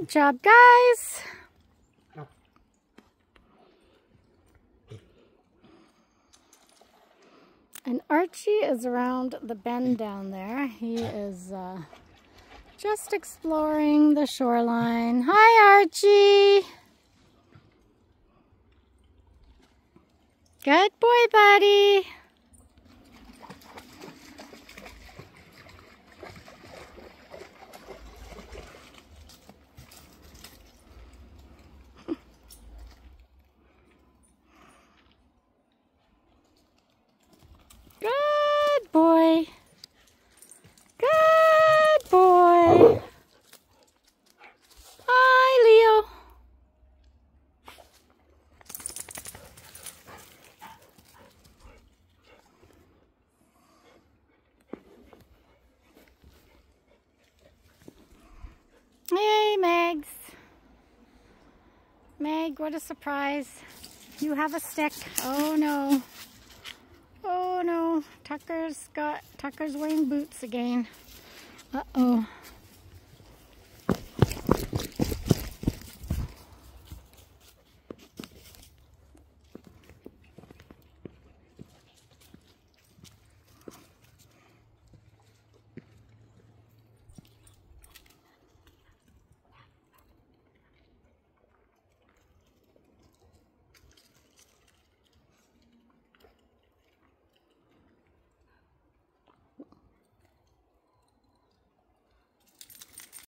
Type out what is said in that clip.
Good job, guys. And Archie is around the bend down there. He is uh, just exploring the shoreline. Hi, Archie. Good boy, buddy. Good boy. Good boy. Hi, Leo. Hey, Megs. Meg, what a surprise. You have a stick. Oh, no. Oh, no. Tukker's got, Tukker's wearing boots again. Uh-oh.